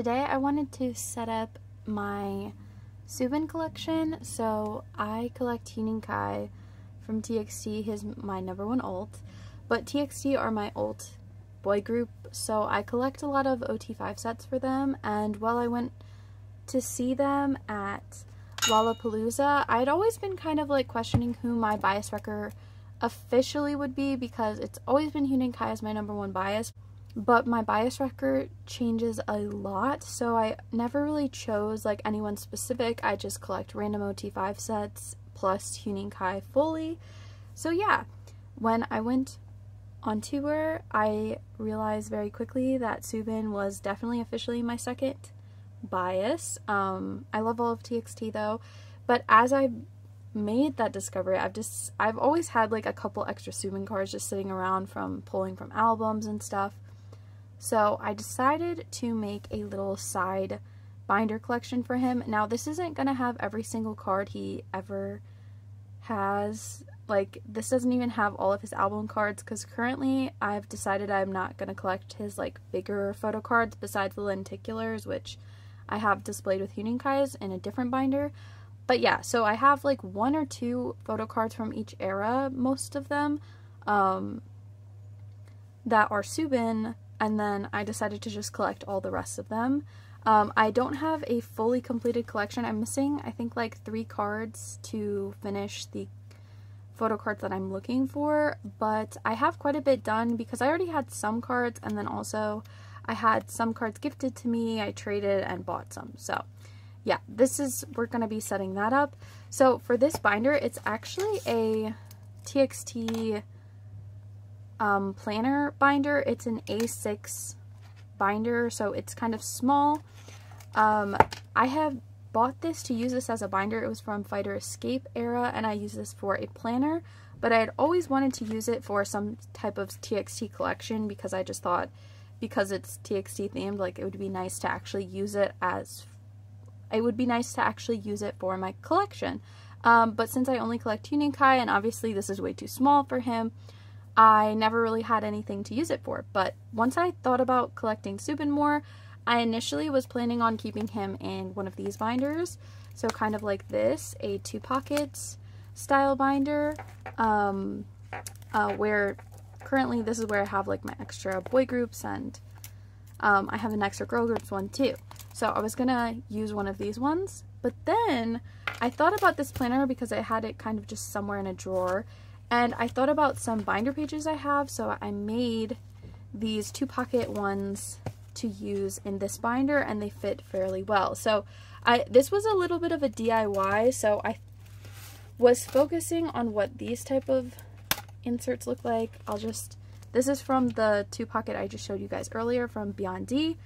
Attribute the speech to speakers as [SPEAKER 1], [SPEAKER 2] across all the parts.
[SPEAKER 1] today I wanted to set up my Soobin collection. So I collect Huening Kai from TXT, his my number one alt, but TXT are my alt boy group, so I collect a lot of OT5 sets for them, and while I went to see them at Lollapalooza, I'd always been kind of like questioning who my bias wrecker officially would be because it's always been Huening Kai as my number one bias, but my bias wrecker changes a lot, so I never really chose like anyone specific. I just collect random OT5 sets plus Huening Kai fully. So yeah, when I went on tour, I realized very quickly that Soobin was definitely officially my second bias. Um, I love all of TXT though, but as I made that discovery, I've just I've always had like a couple extra Soobin cards just sitting around from pulling from albums and stuff. So I decided to make a little side binder collection for him. Now this isn't gonna have every single card he ever has like this doesn't even have all of his album cards because currently I've decided I'm not going to collect his like bigger photo cards besides the lenticulars which I have displayed with Huening Kai's in a different binder. But yeah, so I have like one or two photo cards from each era, most of them, um, that are Soobin, and then I decided to just collect all the rest of them. Um, I don't have a fully completed collection. I'm missing, I think, like three cards to finish the photo cards that I'm looking for, but I have quite a bit done because I already had some cards and then also I had some cards gifted to me, I traded and bought some. So yeah, this is, we're going to be setting that up. So for this binder, it's actually a TXT um, planner binder. It's an A6 binder, so it's kind of small. Um, I have bought this to use this as a binder. It was from Fight or Escape era, and I use this for a planner, but I had always wanted to use it for some type of TXT collection because I just thought because it's TXT themed, like it would be nice to actually use it as, it would be nice to actually use it for my collection. Um, but since I only collect Huening Kai, and obviously this is way too small for him, I never really had anything to use it for. But once I thought about collecting Subin more, I initially was planning on keeping him in one of these binders. So kind of like this, a two pockets style binder, um, uh, where currently this is where I have like my extra boy groups and um, I have an extra girl groups one too. So I was gonna use one of these ones, but then I thought about this planner because I had it kind of just somewhere in a drawer and I thought about some binder pages I have, so I made these two pocket ones to use in this binder and they fit fairly well. So I this was a little bit of a DIY, so I was focusing on what these type of inserts look like. I'll just, this is from the two pocket I just showed you guys earlier from Beyond D,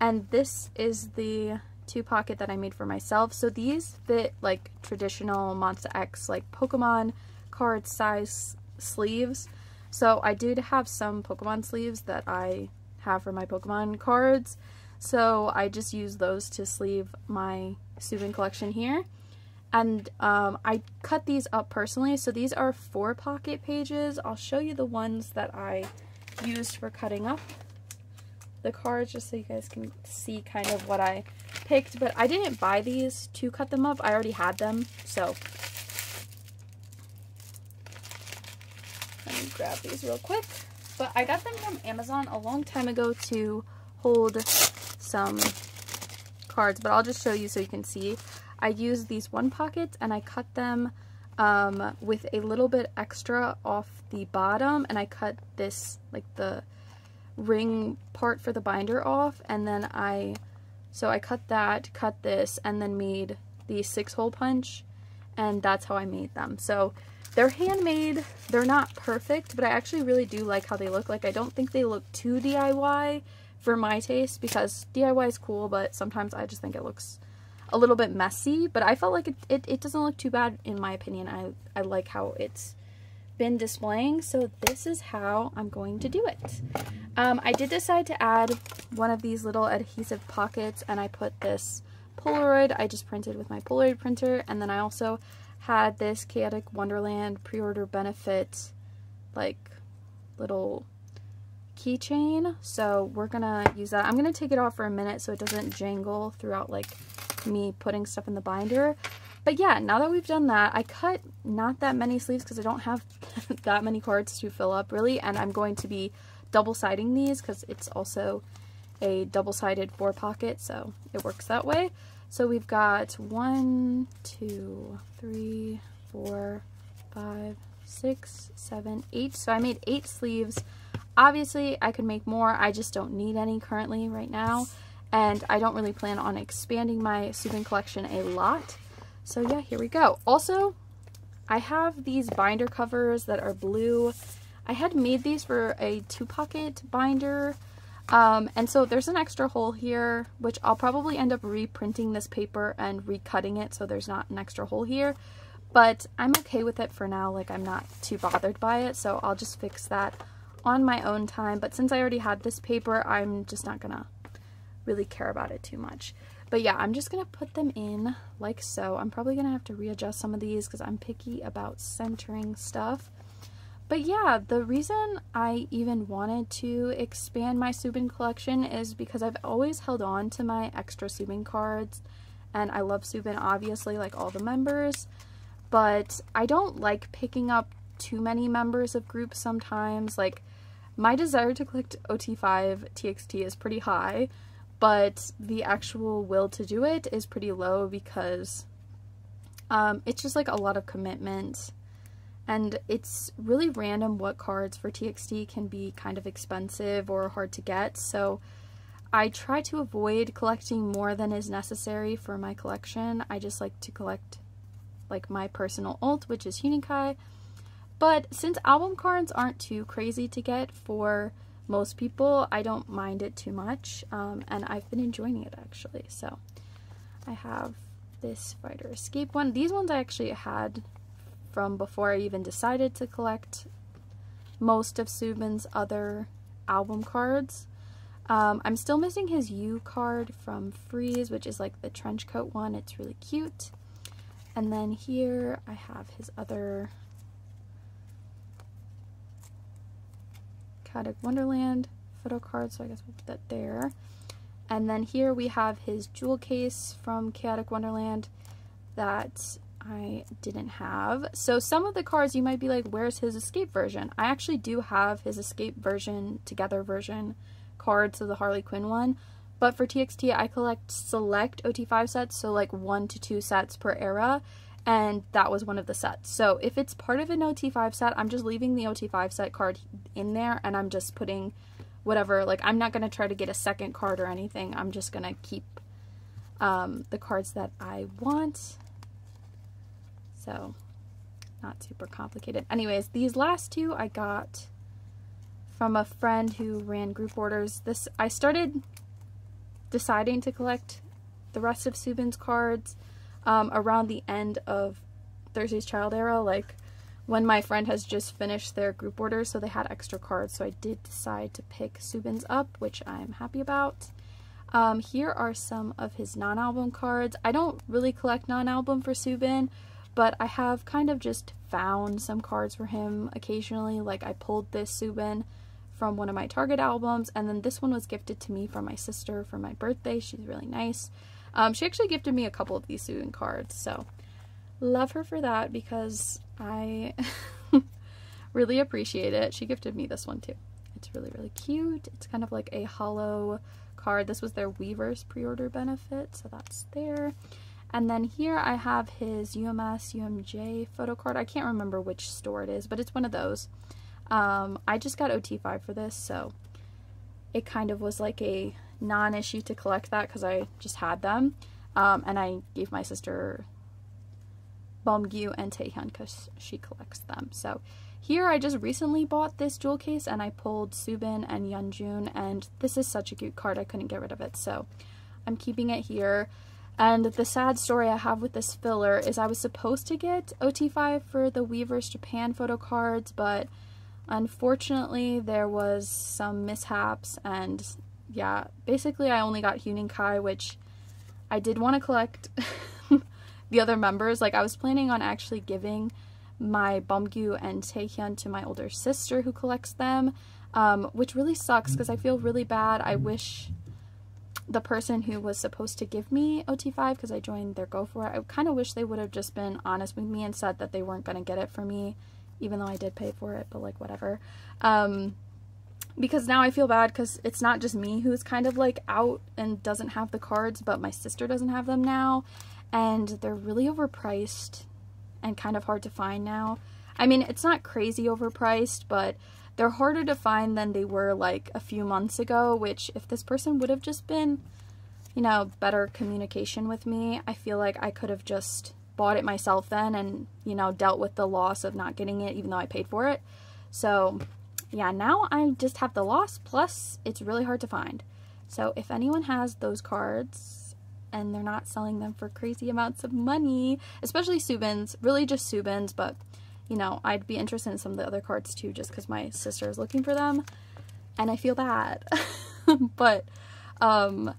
[SPEAKER 1] and this is the two pocket that I made for myself. So these fit like traditional Monsta X like Pokemon card size sleeves. So I did have some Pokemon sleeves that I have for my Pokemon cards. So I just use those to sleeve my Soobin collection here. And um, I cut these up personally. So these are four pocket pages. I'll show you the ones that I used for cutting up the cards just so you guys can see kind of what I picked. But I didn't buy these to cut them up. I already had them. So grab these real quick. But I got them from Amazon a long time ago to hold some cards. But I'll just show you so you can see. I used these one pockets and I cut them um, with a little bit extra off the bottom. And I cut this, like the ring part for the binder off. And then I, so I cut that, cut this, and then made the six hole punch. And that's how I made them. So they're handmade. They're not perfect, but I actually really do like how they look. Like, I don't think they look too DIY for my taste because DIY is cool, but sometimes I just think it looks a little bit messy. But I felt like it, it, it doesn't look too bad in my opinion. I, I like how it's been displaying. So this is how I'm going to do it. Um, I did decide to add one of these little adhesive pockets and I put this Polaroid I just printed with my Polaroid printer and then I also had this Chaotic Wonderland pre-order benefit like little keychain. So we're gonna use that. I'm gonna take it off for a minute so it doesn't jangle throughout like me putting stuff in the binder. But yeah, now that we've done that, I cut not that many sleeves because I don't have that many cards to fill up really. And I'm going to be double-siding these because it's also a double-sided four pocket, so it works that way. So we've got one, two, three, four, five, six, seven, eight. So I made eight sleeves. Obviously, I could make more. I just don't need any currently right now. And I don't really plan on expanding my Soobin collection a lot. So yeah, here we go. Also, I have these binder covers that are blue. I had made these for a two pocket binder. Um, and so there's an extra hole here, which I'll probably end up reprinting this paper and recutting it so there's not an extra hole here. But I'm okay with it for now, like I'm not too bothered by it, so I'll just fix that on my own time. But since I already had this paper, I'm just not gonna really care about it too much. But yeah, I'm just to put them in like so. I'm probably to have to readjust some of these because I'm picky about centering stuff. But yeah, the reason I even wanted to expand my Soobin collection is because I've always held on to my extra Soobin cards. And I love Soobin, obviously, like all the members. But I don't like picking up too many members of groups sometimes. Like, my desire to collect OT5 TXT is pretty high but the actual will to do it is pretty low because um, it's just like a lot of commitment and it's really random what cards for TXT can be kind of expensive or hard to get so I try to avoid collecting more than is necessary for my collection. I just like to collect like my personal ult which is Huening Kai but since album cards aren't too crazy to get for most people, I don't mind it too much, um, and I've been enjoying it actually. So I have this Fight or Escape one. These ones I actually had from before I even decided to collect most of Soobin's other album cards. Um, I'm still missing his U card from Freeze, which is like the trench coat one. It's really cute. And then here I have his other Chaotic Wonderland photo card, so I guess we'll put that there. And then here we have his jewel case from Chaotic Wonderland that I didn't have. So some of the cards you might be like, where's his escape version? I actually do have his escape version, together version cards of the Harley Quinn one. But for TXT, I collect select OT5 sets, so like one to two sets per era and that was one of the sets. So if it's part of an OT5 set, I'm just leaving the OT5 set card in there and I'm just putting whatever, like I'm not going to try to get a second card or anything. I'm just going to keep um, the cards that I want. So not super complicated. Anyways, these last two I got from a friend who ran group orders. This I started deciding to collect the rest of Soobin's cards um, around the end of Thursday's Child era, like when my friend has just finished their group order, so they had extra cards, so I did decide to pick Soobin's up, which I'm happy about. Um, here are some of his non-album cards. I don't really collect non-album for Soobin, but I have kind of just found some cards for him occasionally. Like I pulled this Soobin from one of my Target albums, and then this one was gifted to me from my sister for my birthday. She's really nice. Um, she actually gifted me a couple of these Soobin cards, so love her for that because I really appreciate it. She gifted me this one too. It's really, really cute. It's kind of like a hollow card. This was their Weverse pre-order benefit, so that's there. And then here I have his UMS UMJ photo card. I can't remember which store it is, but it's one of those. Um, I just got OT5 for this, so it kind of was like a non-issue to collect that because I just had them. Um, and I gave my sister Beomgyu and Taehyun because she collects them. So here I just recently bought this jewel case and I pulled Soobin and Yeonjun and this is such a cute card I couldn't get rid of it. So I'm keeping it here. And the sad story I have with this filler is I was supposed to get OT5 for the Weverse Japan photo cards, but unfortunately there was some mishaps and yeah, basically I only got Huening Kai, which I did want to collect the other members. Like I was planning on actually giving my Beomgyu and Taehyun to my older sister who collects them. um, which really sucks because I feel really bad. I wish the person who was supposed to give me OT5 because I joined their Go For It, I kind of wish they would have just been honest with me and said that they weren't going to get it for me, even though I did pay for it, but like whatever. Um, because now I feel bad because it's not just me who's kind of like out and doesn't have the cards, but my sister doesn't have them now, and they're really overpriced and kind of hard to find now. I mean, it's not crazy overpriced, but they're harder to find than they were like a few months ago, which if this person would have just been, you know, better communication with me, I feel like I could have just bought it myself then and, you know, dealt with the loss of not getting it even though I paid for it. So, yeah, now I just have the loss plus it's really hard to find. So, if anyone has those cards and they're not selling them for crazy amounts of money, especially Soobins, really just Soobins, but you know, I'd be interested in some of the other cards too, just because my sister is looking for them, and I feel bad. but, um,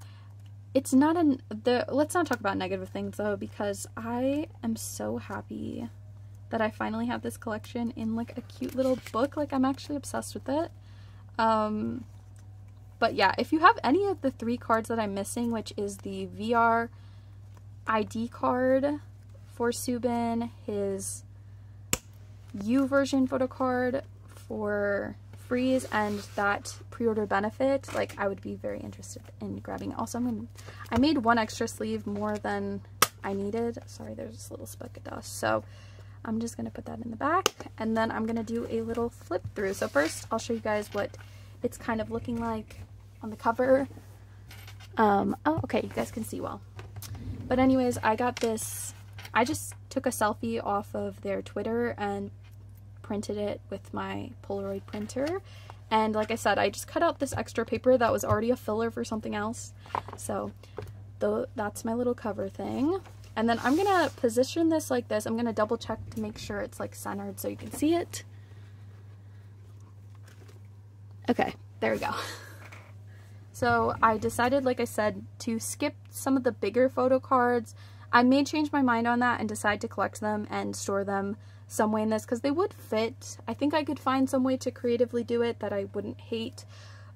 [SPEAKER 1] it's not an, the, let's not talk about negative things though, because I am so happy that I finally have this collection in like a cute little book. Like I'm actually obsessed with it. Um, but yeah, if you have any of the three cards that I'm missing, which is the VR ID card for Soobin, his YouVersion photo card for Freeze and that pre-order benefit, like I would be very interested in grabbing. Also, I'm gonna, I made one extra sleeve more than I needed. Sorry, there's this little speck of dust. So I'm just to put that in the back and then I'm to do a little flip through. So first I'll show you guys what it's kind of looking like on the cover. Um, oh, okay, you guys can see well. But anyways, I got this, I just took a selfie off of their Twitter and printed it with my Polaroid printer. And like I said, I just cut out this extra paper that was already a filler for something else. So that's my little cover thing. And then I'm gonna position this like this. I'm gonna double check to make sure it's like centered so you can see it. Okay, there we go. So I decided, like I said, to skip some of the bigger photo cards. I may change my mind on that and decide to collect them and store them some way in this because they would fit. I think I could find some way to creatively do it that I wouldn't hate.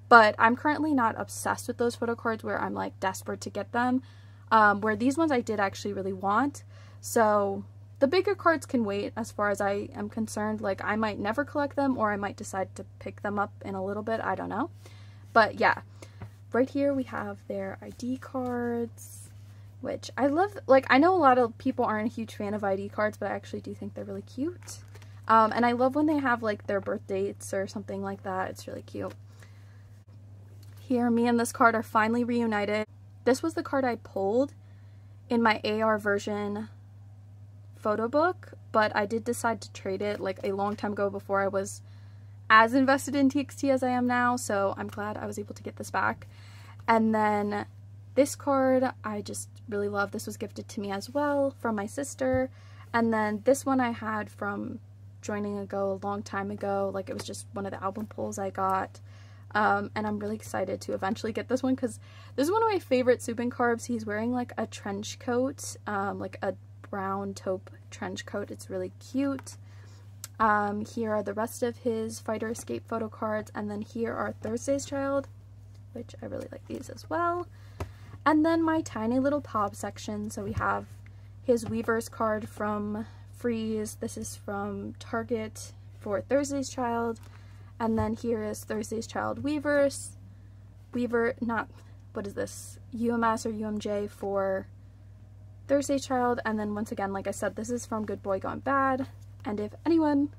[SPEAKER 1] But I'm currently not obsessed with those photo cards where I'm like desperate to get them. Um, where these ones I did actually really want. So the bigger cards can wait as far as I am concerned. Like I might never collect them or I might decide to pick them up in a little bit. I don't know. But yeah, right here we have their ID cards which I love. Like, I know a lot of people aren't a huge fan of ID cards, but I actually do think they're really cute. Um, and I love when they have, like, their birth dates or something like that. It's really cute. Here, me and this card are finally reunited. This was the card I pulled in my AR version photo book, but I did decide to trade it, like, a long time ago before I was as invested in TXT as I am now, so I'm glad I was able to get this back. And then this card I just really love. This was gifted to me as well from my sister. And then this one I had from joining a go a long time ago. Like it was just one of the album pulls I got. Um, and I'm really excited to eventually get this one because this is one of my favorite Soobin carbs. He's wearing like a trench coat, um, like a brown taupe trench coat. It's really cute. Um, here are the rest of his Fight or Escape photo cards. And then here are Thursday's Child, which I really like these as well. And then my tiny little pop section. So we have his Weverse card from Freeze. This is from Target for Thursday's Child. And then here is Thursday's Child Weaver's. Weaver, not, what is this? UMS or UMJ for Thursday's Child. And then once again, like I said, this is from Good Boy Gone Bad. And if anyone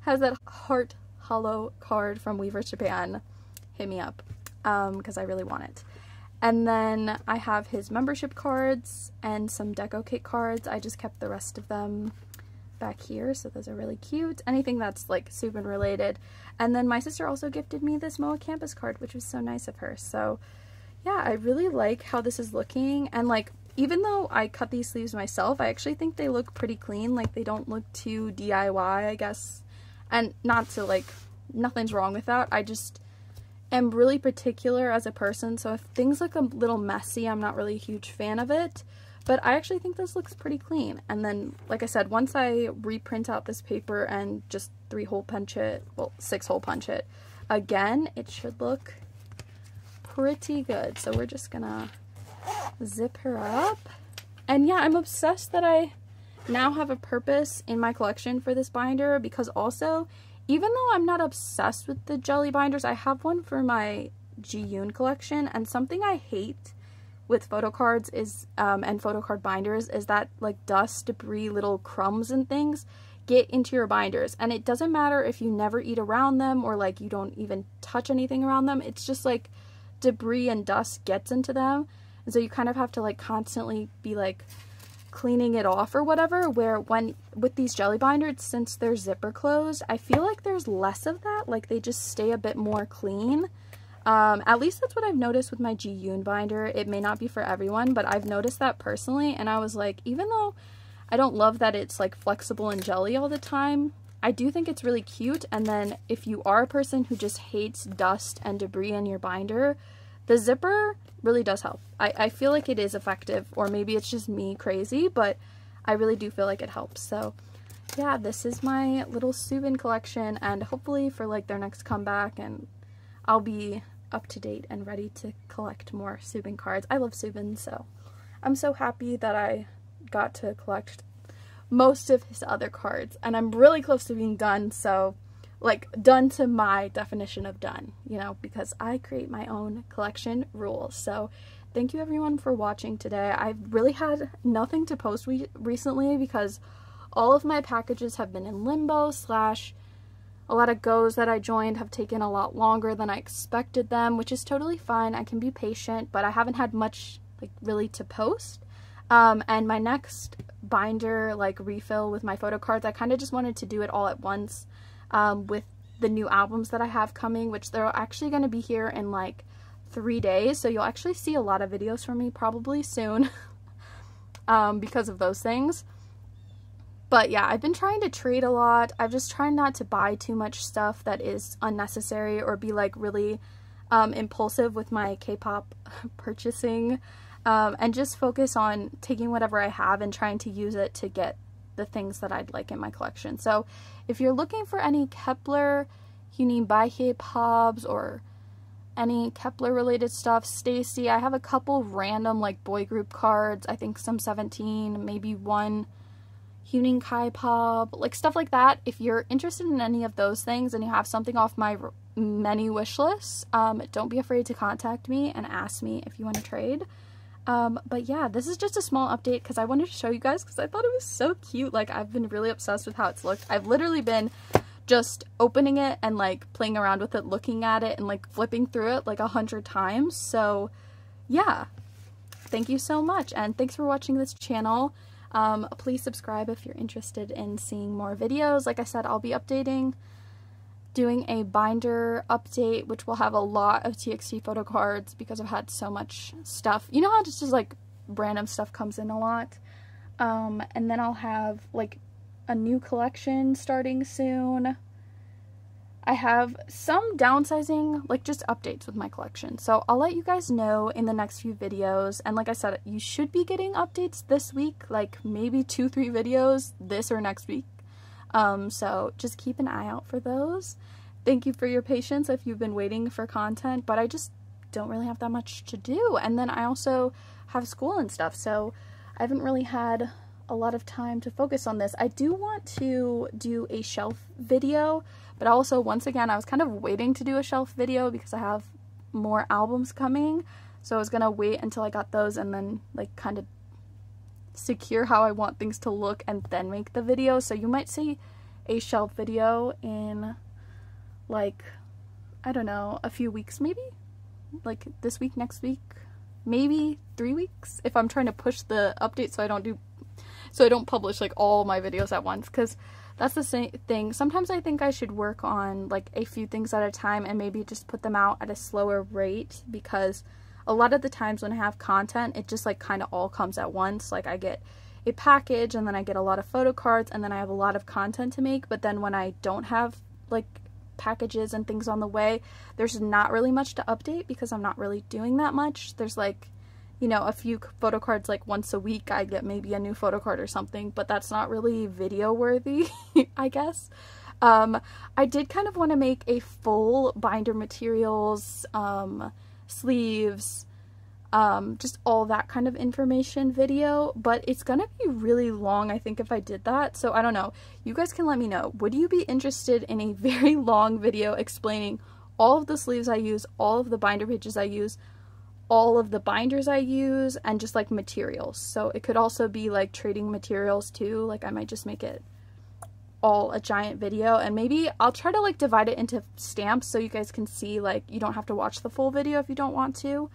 [SPEAKER 1] has that heart hollow card from Weverse Japan, hit me up because um, I really want it. And then I have his membership cards and some deco kit cards. I just kept the rest of them back here, so those are really cute. Anything that's like Soobin related. And then my sister also gifted me this MOA campus card, which was so nice of her. So yeah, I really like how this is looking. And like, even though I cut these sleeves myself, I actually think they look pretty clean. Like they don't look too DIY, I guess. And not to like, nothing's wrong with that. I just am really particular as a person, so if things look a little messy, I'm not really a huge fan of it. But I actually think this looks pretty clean. And then, like I said, once I reprint out this paper and just three hole punch it, well, six hole punch it, again, it should look pretty good. So we're just gonna zip her up. And yeah, I'm obsessed that I now have a purpose in my collection for this binder because also, even though I'm not obsessed with the jelly binders, I have one for my Ji-yoon collection and something I hate with photo cards is um, and photo card binders is that like dust, debris, little crumbs and things get into your binders. And it doesn't matter if you never eat around them or like you don't even touch anything around them. It's just like debris and dust gets into them. And so you kind of have to like constantly be like cleaning it off or whatever where when with these jelly binders since they're zipper closed I feel like there's less of that like they just stay a bit more clean um, at least that's what I've noticed with my Ji-yoon binder. It may not be for everyone, but I've noticed that personally. And I was like, even though I don't love that it's like flexible and jelly all the time, I do think it's really cute. And then if you are a person who just hates dust and debris in your binder, the zipper really does help. I, I feel like it is effective, or maybe it's just me crazy, but I really do feel like it helps. So yeah, this is my little Soobin collection, and hopefully for like their next comeback, and I'll be up to date and ready to collect more Soobin cards. I love Soobin, so I'm so happy that I got to collect most of his other cards. And I'm really close to being done, so like done to my definition of done, you know, because I create my own collection rules. So thank you everyone for watching today. I've really had nothing to post re recently because all of my packages have been in limbo slash a lot of goes that I joined have taken a lot longer than I expected them, which is totally fine. I can be patient, but I haven't had much like really to post. Um, and my next binder like refill with my photo cards, I kind of just wanted to do it all at once um, with the new albums that I have coming, which they're actually going to be here in like three days. So you'll actually see a lot of videos from me probably soon um, because of those things. But yeah, I've been trying to trade a lot. I've just tried not to buy too much stuff that is unnecessary or be like really um, impulsive with my K-pop purchasing um, and just focus on taking whatever I have and trying to use it to get the things that I'd like in my collection. So if you're looking for any Kep1er, Huening Bahiyyih Pobs or any Kep1er related stuff, StayC, I have a couple random like boy group cards. I think some 17, maybe one Huening Kai Pob, like stuff like that. If you're interested in any of those things and you have something off my many wish lists, um, don't be afraid to contact me and ask me if you want to trade. Um, but yeah, this is just a small update because I wanted to show you guys because I thought it was so cute. Like, I've been really obsessed with how it's looked. I've literally been just opening it and like playing around with it, looking at it and like flipping through it like a hundred times. So yeah, thank you so much. And thanks for watching this channel. Um, please subscribe if you're interested in seeing more videos. Like I said, I'll be updating, doing a binder update, which will have a lot of TXT photo cards because I've had so much stuff. You know how just, just like random stuff comes in a lot? Um, and then I'll have like a new collection starting soon. I have some downsizing, like just updates with my collection. So I'll let you guys know in the next few videos. And like I said, you should be getting updates this week, like maybe two, three videos this or next week. Um, so just keep an eye out for those. Thank you for your patience if you've been waiting for content, but I just don't really have that much to do. And then I also have school and stuff, so I haven't really had a lot of time to focus on this. I do want to do a shelf video but also, once again, I was kind of waiting to do a shelf video because I have more albums coming. So I was going to wait until I got those and then like kind of secure how I want things to look and then make the video. So you might see a shelf video in like, I don't know, a few weeks maybe? Like this week, next week, maybe three weeks if I'm trying to push the update so I don't do, so I don't publish like all my videos at once because that's the same thing. Sometimes I think I should work on like a few things at a time and maybe just put them out at a slower rate because a lot of the times when I have content, it just like kind of all comes at once. Like I get a package and then I get a lot of photo cards and then I have a lot of content to make. But then when I don't have like packages and things on the way, there's not really much to update because I'm not really doing that much. There's like you know, a few photo cards like once a week I get maybe a new photo card or something, but that's not really video worthy, I guess. Um, I did kind of want to make a full binder materials, um, sleeves, um, just all that kind of information video, but it's gonna be really long, I think, if I did that. So I don't know. You guys can let me know. Would you be interested in a very long video explaining all of the sleeves I use, all of the binder pages I use, all of the binders I use, and just like materials. So it could also be like trading materials too. Like I might just make it all a giant video and maybe I'll try to like divide it into stamps so you guys can see like you don't have to watch the full video if you don't want to.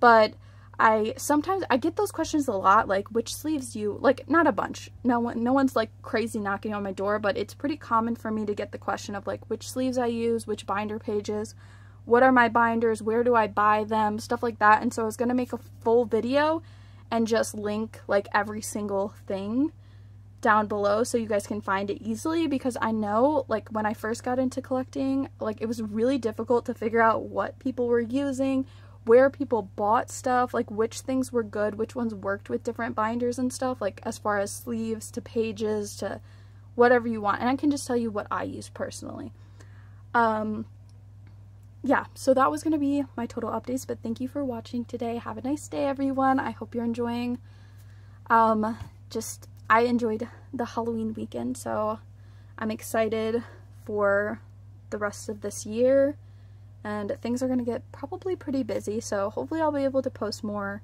[SPEAKER 1] But I sometimes I get those questions a lot like which sleeves you like not a bunch. No one no one's like crazy knocking on my door but it's pretty common for me to get the question of like which sleeves I use which binder pages what are my binders where do I buy them stuff like that. And so I was gonna make a full video and just link like every single thing down below so you guys can find it easily because I know like when I first got into collecting like it was really difficult to figure out what people were using where people bought stuff, like which things were good, which ones worked with different binders and stuff, like as far as sleeves to pages to whatever you want. And I can just tell you what I use personally. Um, yeah, so that was going to be my total updates, but thank you for watching today. Have a nice day, everyone. I hope you're enjoying. Um, just, I enjoyed the Halloween weekend, so I'm excited for the rest of this year and things are going to get probably pretty busy so hopefully I'll be able to post more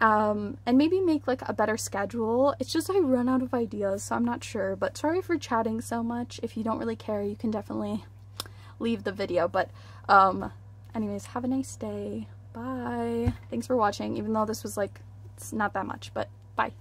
[SPEAKER 1] um, and maybe make like a better schedule. It's just I run out of ideas so I'm not sure but sorry for chatting so much. If you don't really care you can definitely leave the video but um, anyways have a nice day. Bye. Thanks for watching even though this was like it's not that much but bye.